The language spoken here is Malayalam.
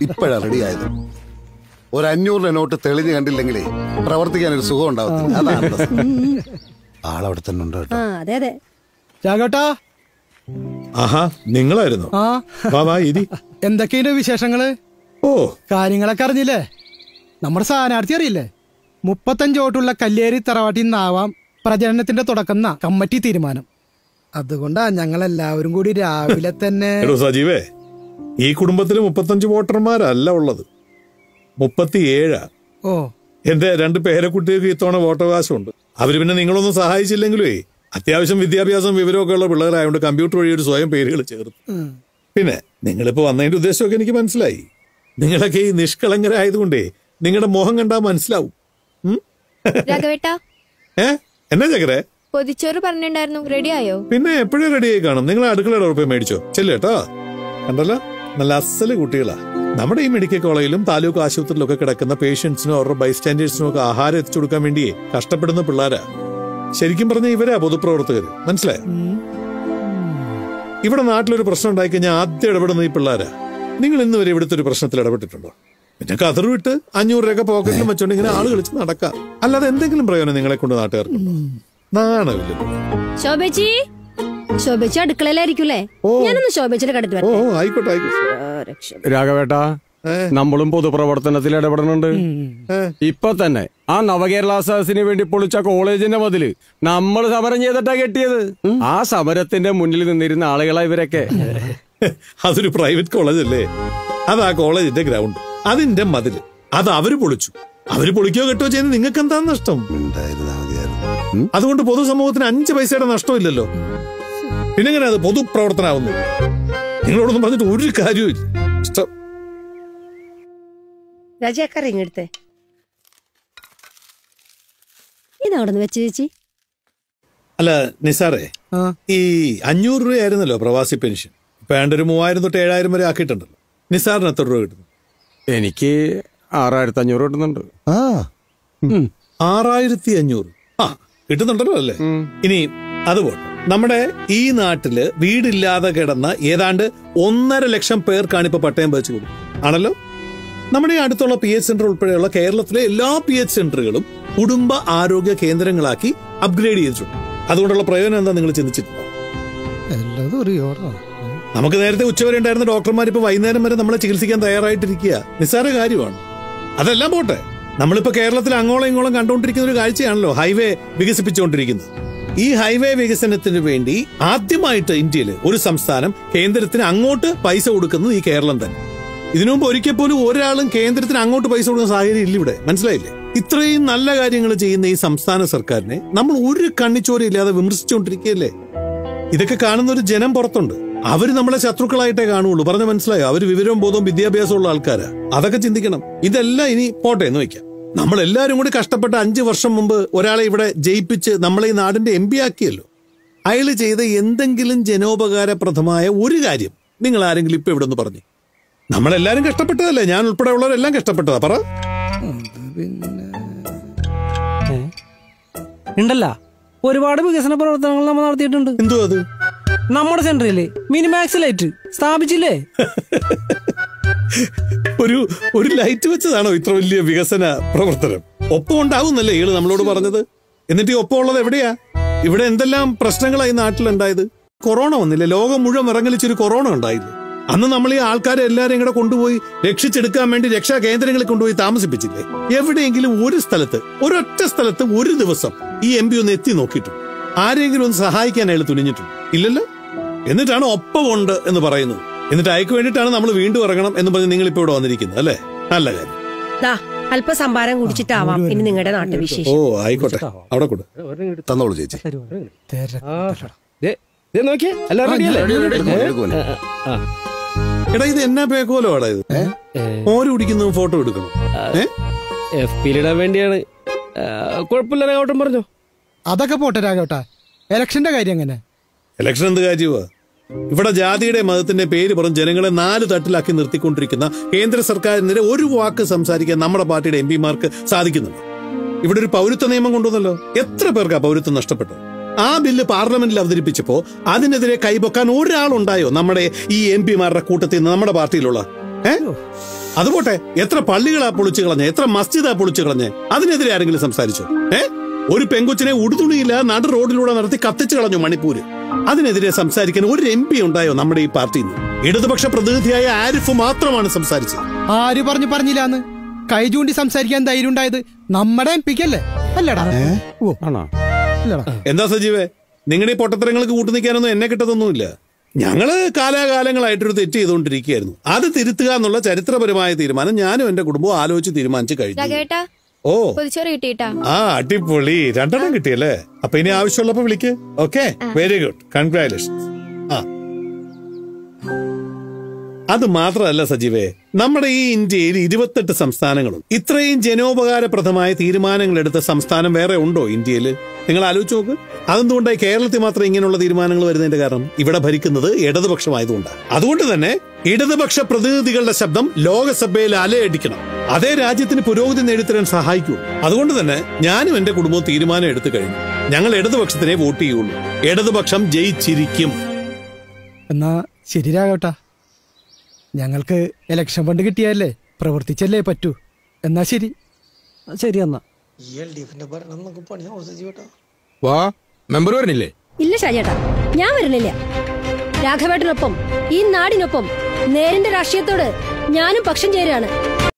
ഇപ്പോഴാ റെഡി ആയത്. ഒരു അഞ്ഞൂറിന്റെ നോട്ട് തെളിഞ്ഞ് കണ്ടില്ലെങ്കിലേ പ്രവർത്തിക്കാൻ ഒരു സുഖം ഉണ്ടാവത്തില്ല. അതാണ്. ആളവിടെ തന്നെ ഉണ്ട് കേട്ടോ. അതെ അതെ. ആഹാ നിങ്ങളായിരുന്നു. എന്തൊക്കെയുണ്ട് വിശേഷങ്ങൾ? ഓ. കാര്യങ്ങളൊക്കെ അറിഞ്ഞില്ലേ? നമ്മുടെ സ്ഥാനാർത്ഥി അറിയില്ലേ? മുപ്പത്തഞ്ചോട്ടുള്ള കല്ലേരി തറവാട്ടിൽ നിന്നാവാം പ്രചരണത്തിന്റെ തുടക്കം കമ്മിറ്റി തീരുമാനം. അതുകൊണ്ടാ ഞങ്ങൾ എല്ലാവരും കൂടി രാവിലെ തന്നെ സജീവേ ഈ കുടുംബത്തിൽ മുപ്പത്തഞ്ച് വോട്ടർമാരല്ല ഉള്ളത്. മുപ്പത്തിയേഴാ. ഓ. എന്റെ രണ്ട് പേരക്കുട്ടികൾക്ക് ഇത്തവണ വോട്ടവകാശമുണ്ട്. അവർ പിന്നെ നിങ്ങളൊന്നും സഹായിച്ചില്ലെങ്കിലേ അത്യാവശ്യം വിദ്യാഭ്യാസം വിവരമൊക്കെ ഉള്ള പിള്ളേരായതുകൊണ്ട് കമ്പ്യൂട്ടർ വഴി ഒരു സ്വയം പേരുകൾ ചേർത്ത്. പിന്നെ നിങ്ങളിപ്പോ വന്നതിന്റെ ഉദ്ദേശമൊക്കെ എനിക്ക് മനസ്സിലായി. നിങ്ങളൊക്കെ ഈ നിഷ്കളങ്കരായതുകൊണ്ടേ നിങ്ങളുടെ മുഖം കണ്ടാ മനസ്സിലാവും. ഏ? എന്നാ ചക്കരെ? പൊതിച്ചോറ് പറഞ്ഞിട്ടുണ്ടായിരുന്നു. റെഡിയായോ പിന്നെ എപ്പോഴും റെഡിയായി കാണും. നിങ്ങൾ അടുക്കളയുടെ ഉറപ്പ് മേടിച്ചോ. ചെല്ലേട്ടോ കണ്ടല്ലോ? നല്ല അസൽ കുട്ടികളാ. നമ്മുടെ ഈ മെഡിക്കൽ കോളേജിലും താലൂക്ക് ആശുപത്രിയിലും ഒക്കെ കിടക്കുന്ന പേഷ്യൻസിനും അവരുടെ ബൈസ്റ്റാൻഡേഴ്സിനും ഒക്കെ ആഹാരം എത്തിച്ചു കൊടുക്കാൻ വേണ്ടി കഷ്ടപ്പെടുന്ന പിള്ളേരാ. ശരിക്കും പറഞ്ഞ ഇവരാ പൊതുപ്രവർത്തകർ മനസ്സിലായോ? ഇവിടെ നാട്ടിലൊരു പ്രശ്നം ഉണ്ടായി കഴിഞ്ഞാൽ ആദ്യം ഇടപെടുന്ന ഈ പിള്ളേരാ. നിങ്ങൾ ഇന്ന് വരെ ഇവിടുത്തെ ഒരു പ്രശ്നത്തിൽ ഇടപെട്ടിട്ടുണ്ടോ? പിന്നെ കതർ വിട്ട് അഞ്ഞൂറ് രൂപ പോക്കറ്റിലും വെച്ചോണ്ട് ഇങ്ങനെ ആൾ കളിച്ച് നടക്കാം. അല്ലാതെ എന്തെങ്കിലും പ്രയോജനം നിങ്ങളെ കൊണ്ട് നാട്ടുകാർക്ക് നാണമില്ലല്ലോ. ശോഭേച്ചി? ശോഭേച്ചി അടുക്കളയിലായിരിക്കൂലേ ഞാനൊന്ന് ശോഭേച്ചിയുടെ കടത്ത് ഓ ആയിക്കോട്ടെ രാഘവേട്ടാ നമ്മളും പൊതുപ്രവർത്തനത്തിൽ ഇടപെടുന്നുണ്ട് ഇപ്പൊ തന്നെ ആ നവകേരള സദസ്സിന് വേണ്ടി പൊളിച്ച കോളേജിന്റെ മതിൽ നമ്മൾ സമരം ചെയ്തിട്ടാ കെട്ടിയത്. ആ സമരത്തിന്റെ മുന്നിൽ നിന്നിരുന്ന ആളുകളാ ഇവരൊക്കെ. അതൊരു പ്രൈവറ്റ് കോളേജ് അല്ലേ അതാ ആ കോളേജിന്റെ ഗ്രൗണ്ട്. അതിന്റെ മതിൽ. അത് അവർ പൊളിച്ചു. അവർ പൊളിക്കോ കെട്ടോ ചെയ്യുന്നത് നിങ്ങൾക്ക് എന്താ നഷ്ടം അതുകൊണ്ട് പൊതുസമൂഹത്തിന് അഞ്ച് പൈസയുടെ നഷ്ടമില്ലല്ലോ. പിന്നെങ്ങനെ അത് പൊതുപ്രവർത്തനാവുന്നു? നിങ്ങളോടൊന്നും പറഞ്ഞിട്ട് ഒരു കാര്യവും ഇങ്ങെടുത്തേ. ഇതവിടെ വെച്ച് ചേച്ചി. അല്ല നിസാറേ ഈ അഞ്ഞൂറ് രൂപയായിരുന്നല്ലോ പ്രവാസി പെൻഷൻ? ഇപ്പൊ ഒരു മൂവായിരം തൊട്ട് ഏഴായിരം വരെ ആക്കിയിട്ടുണ്ടല്ലോ. നിസാറിന് എത്ര രൂപ കിട്ടുന്നു? എനിക്ക് ആറായിരത്തി അഞ്ഞൂറ് കിട്ടുന്നുണ്ട്. ആ. ആറായിരത്തി അഞ്ഞൂറ് ആ കിട്ടുന്നുണ്ടല്ലോ അല്ലേ? ഇനി അതുപോലെ നമ്മുടെ ഈ നാട്ടിൽ വീടില്ലാതെ കിടന്ന ഏതാണ്ട് ഒന്നര ലക്ഷം പേർക്കാണ് ഇപ്പൊ പട്ടയം വെച്ചു കൊടുക്കുന്നത്. ആണല്ലോ? നമ്മുടെ ഈ അടുത്തുള്ള പി എച്ച് സെന്റർ ഉൾപ്പെടെയുള്ള കേരളത്തിലെ എല്ലാ പി എച്ച് സെന്ററുകളും കുടുംബ ആരോഗ്യ കേന്ദ്രങ്ങളാക്കി അപ്ഗ്രേഡ് ചെയ്തിട്ടുണ്ട്. അതുകൊണ്ടുള്ള പ്രയോജനം എന്താ നിങ്ങൾ ചിന്തിച്ചിട്ടുണ്ടോ. നമുക്ക് നേരത്തെ ഉച്ചവരെ ഉണ്ടായിരുന്ന ഡോക്ടർമാർ ഇപ്പൊ വൈകുന്നേരം വരെ നമ്മളെ ചികിത്സിക്കാൻ തയ്യാറായിട്ടിരിക്കുക. നിസ്സാര കാര്യമാണ്. അതെല്ലാം പോട്ടെ. നമ്മളിപ്പോ കേരളത്തിൽ അങ്ങോളം ഇങ്ങോളം കണ്ടുകൊണ്ടിരിക്കുന്ന ഒരു കാഴ്ചയാണല്ലോ ഹൈവേ വികസിപ്പിച്ചുകൊണ്ടിരിക്കുന്നത്. ഈ ഹൈവേ വികസനത്തിന് വേണ്ടി ആദ്യമായിട്ട് ഇന്ത്യയിൽ ഒരു സംസ്ഥാനം കേന്ദ്രത്തിന് അങ്ങോട്ട് പൈസ കൊടുക്കുന്നത് ഈ കേരളം തന്നെ. ഇതിനു മുമ്പ് ഒരിക്കൽ പോലും ഒരാളും കേന്ദ്രത്തിന് അങ്ങോട്ട് പൈസ കൊടുക്കുന്ന സാഹചര്യം ഇല്ല ഇവിടെ. മനസ്സിലായില്ലേ? ഇത്രയും നല്ല കാര്യങ്ങൾ ചെയ്യുന്ന ഈ സംസ്ഥാന സർക്കാരിനെ നമ്മൾ ഒരു കണ്ണിച്ചോരയില്ലാതെ വിമർശിച്ചുകൊണ്ടിരിക്കുകയല്ലേ? ഇതൊക്കെ കാണുന്ന ഒരു ജനം പുറത്തുണ്ട്. അവർ നമ്മളെ ശത്രുക്കളായിട്ടേ കാണുള്ളൂ. പറഞ്ഞ മനസ്സിലായോ? അവർ വിവരവും ബോധവും വിദ്യാഭ്യാസമുള്ള ആൾക്കാരാ. അതൊക്കെ ചിന്തിക്കണം. ഇതെല്ലാം ഇനി പോട്ടെ എന്ന് വെക്കാം നമ്മൾ എല്ലാവരും കൂടി കഷ്ടപ്പെട്ട അഞ്ച് വർഷം മുമ്പ് ഒരാളെ ഇവിടെ ജയിപ്പിച്ച് നമ്മളെ ഈ നാടിന്റെ എം പി ആക്കിയല്ലോ. അയാൾ ചെയ്ത എന്തെങ്കിലും ജനോപകാരപ്രദമായ ഒരു കാര്യം നിങ്ങൾ ആരെങ്കിലും ഇപ്പൊ ഇവിടെ ഒന്ന് പറഞ്ഞു. നമ്മളെല്ലാരും കഷ്ടപ്പെട്ടതല്ലേ? ഞാൻ ഉൾപ്പെടെ ഉള്ളവരെല്ലാം കഷ്ടപ്പെട്ടതാ. പറ. ഉണ്ടല്ല. ഒരുപാട് വികസന പ്രവർത്തനങ്ങൾ നമ്മൾ നടത്തിയിട്ടുണ്ട്. എന്തോ അത്? നമ്മുടെ സെന്ററിൽ മിനിമാക്സ് ലൈറ്റ് സ്ഥാപിച്ചില്ലേ? ഒരു ഒരു ലൈറ്റ് വെച്ചതാണോ ഇത്ര വലിയ വികസന പ്രവർത്തനം? ഒപ്പം ഉണ്ടാവുന്നല്ലേ ഇയാൾ നമ്മളോട് പറഞ്ഞത്? എന്നിട്ട് ഈ ഒപ്പം ഉള്ളത് എവിടെയാ? ഇവിടെ എന്തെല്ലാം പ്രശ്നങ്ങളായി നാട്ടിലുണ്ടായത്? കൊറോണ വന്നില്ലേ? ലോകം മുഴുവൻ ഇറങ്ങലിച്ചൊരു കൊറോണ ഉണ്ടായില്ലേ? അന്ന് നമ്മൾ ഈ ആൾക്കാരെ എല്ലാരെയും കൂടെ കൊണ്ടുപോയി രക്ഷിച്ചെടുക്കാൻ വേണ്ടി രക്ഷാ കേന്ദ്രങ്ങളിൽ കൊണ്ടുപോയി താമസിപ്പിച്ചില്ലേ? എവിടെയെങ്കിലും ഒരു സ്ഥലത്ത് ഒരൊറ്റ സ്ഥലത്ത് ഒരു ദിവസം ഈ എം പി ഒന്ന് എത്തി നോക്കിയിട്ടുണ്ട് ആരെങ്കിലും ഒന്ന് സഹായിക്കാൻ അയാൾ തുനിഞ്ഞിട്ടുണ്ട് ഇല്ലല്ലോ? എന്നിട്ടാണ് ഒപ്പമുണ്ട് എന്ന് പറയുന്നത്. എന്നിട്ട് അയക്ക് വേണ്ടിയിട്ടാണ് നമ്മൾ വീണ്ടും ഇറങ്ങണം എന്ന് പറഞ്ഞ് നിങ്ങൾ ഇപ്പൊ ഇവിടെ വന്നിരിക്കുന്നത് അല്ലേ? നല്ല കാര്യം. ദാ അല്പ സംഭാരം കുടിച്ചിട്ടാവാം. ഇനി നിങ്ങളുടെ നാട്ടു ഓ ആയിക്കോട്ടെ. അവിടെ കൂടെ. തന്നോളൂ ചേച്ചി. നോക്കിയേ? എടാ ഇത് എന്നാ പേക്കോലോ ആടാ ഇത് ഓര് കുടിക്കുന്നതും ഫോട്ടോ എടുക്കണം. എഫ് പിയിലിടാൻ വേണ്ടിയാണ്. കുഴപ്പമില്ല രാഘവട്ടം പറഞ്ഞോ. അതൊക്കെ പോട്ടെ രാഘവട്ട. എലക്ഷന്റെ കാര്യം എങ്ങനെ? എലക്ഷൻ എന്ത് കാര്യമാ ഇവിടെ ജാതിയുടെ മതത്തിന്റെ പേര് പറഞ്ഞ് ജനങ്ങളെ നാല് തട്ടിലാക്കി നിർത്തിക്കൊണ്ടിരിക്കുന്ന കേന്ദ്ര സർക്കാരിനെതിരെ ഒരു വാക്ക് സംസാരിക്കാൻ നമ്മുടെ പാർട്ടിയുടെ എം പിമാർക്ക് സാധിക്കുന്നുണ്ട്? ഇവിടെ ഒരു പൗരത്വ നിയമം കൊണ്ടുവന്നല്ലോ. എത്ര പേർക്ക് ആ പൗരത്വം നഷ്ടപ്പെട്ടു ആ ബില്ല് പാർലമെന്റിൽ അവതരിപ്പിച്ചപ്പോ അതിനെതിരെ കൈപൊക്കാൻ ഒരാളുണ്ടായോ നമ്മുടെ ഈ എം പിമാരുടെ കൂട്ടത്തിൽ നിന്ന് നമ്മുടെ പാർട്ടിയിലുള്ള? ഏ? അതുപോട്ടെ എത്ര പള്ളികളാ പൊളിച്ചു കളഞ്ഞേ എത്ര മസ്ജിദാ പൊളിച്ചു കളഞ്ഞേ അതിനെതിരെ ആരെങ്കിലും സംസാരിച്ചോ? ഏ? ഒരു പെങ്കൊച്ചിനെ ഉടുതുണിയില്ല നടു റോഡിലൂടെ നടത്തി കത്തിച്ചു കളഞ്ഞു മണിപ്പൂര്. അതിനെതിരെ സംസാരിക്കാൻ ഒരു എം പി ഉണ്ടായോ നമ്മുടെ ഈ പാർട്ടിയിൽ? നിന്ന് ഇടതുപക്ഷ പ്രതിനിധിയായ ആരിഫ് മാത്രമാണ് സംസാരിച്ചത്. ആര് പറഞ്ഞു പറഞ്ഞില്ലാന്ന്? കൈ ചൂണ്ടി സംസാരിക്കാൻ ധൈര്യം ഉണ്ടായത് നമ്മുടെ എം പിക്കല്ലേ? അല്ലടാ. ഓ. ആണോ? അല്ലടാ. എന്താ സജീവേ? നിങ്ങളുടെ ഈ പൊട്ടത്തരങ്ങൾക്ക് കൂട്ടു നിൽക്കാനൊന്നും എന്നെ കിട്ടതൊന്നുമില്ല ഞങ്ങൾ കാലാകാലങ്ങളായിട്ടൊരു തെറ്റ് ചെയ്തുകൊണ്ടിരിക്കുകയായിരുന്നു. അത് തിരുത്തുക എന്നുള്ള ചരിത്രപരമായ തീരുമാനം ഞാനും എന്റെ കുടുംബവും ആലോചിച്ച് തീരുമാനിച്ചു കഴിഞ്ഞു. ഓ. പൊതിച്ചോറ് കിട്ടിയിട്ടാ? ആ അടിപൊളി. രണ്ടെണ്ണം കിട്ടിയല്ലേ? അപ്പൊ ഇനി ആവശ്യമുള്ളപ്പോ വിളിക്ക്. ഓക്കെ വെരി ഗുഡ് കൺഗ്രാലേഷൻ അത് മാത്രമല്ല സജീവേ നമ്മുടെ ഈ ഇന്ത്യയിൽ ഇരുപത്തെട്ട് സംസ്ഥാനങ്ങളും. ഇത്രയും ജനോപകാരപ്രദമായ തീരുമാനങ്ങൾ എടുത്ത സംസ്ഥാനം വേറെ ഉണ്ടോ ഇന്ത്യയിൽ? നിങ്ങൾ ആലോചിച്ച് നോക്ക്. അതെന്തുകൊണ്ടായി കേരളത്തിൽ മാത്രം ഇങ്ങനെയുള്ള തീരുമാനങ്ങൾ വരുന്നതിന്റെ കാരണം? ഇവിടെ ഭരിക്കുന്നത് ഇടതുപക്ഷമായതുകൊണ്ടാണ് അതുകൊണ്ട് തന്നെ ഇടതുപക്ഷ പ്രതിനിധികളുടെ ശബ്ദം ലോകസഭയിൽ അലയടിക്കണം. അതേ രാജ്യത്തിന് പുരോഗതി നേടിത്തരാൻ സഹായിക്കൂ. അതുകൊണ്ട് തന്നെ ഞാനും എന്റെ കുടുംബവും തീരുമാനം എടുത്തു കഴിഞ്ഞു. ഞങ്ങൾ ഇടതുപക്ഷത്തിനെ വോട്ട് ചെയ്യുള്ളൂ. ഇടതുപക്ഷം ജയിച്ചിരിക്കും. എന്നാ ശരി രാഘവട്ടാ ഞങ്ങൾക്ക് ഇലക്ഷൻ ഫണ്ട് കിട്ടിയല്ലേ പ്രവർത്തിച്ചല്ലേ പറ്റൂ. എന്നാ ശരി. ശരി എന്നാ. വാ മെമ്പർ വരുന്നില്ലേ? ഇല്ല ഷാജേട്ടാ ഞാൻ വരുന്നില്ല. രാഘവേട്ടനൊപ്പം ഈ നാടിനൊപ്പം നേരിന്റെ രാഷ്ട്രീയത്തോട് ഞാനും പക്ഷം ചേരുകയാണ്.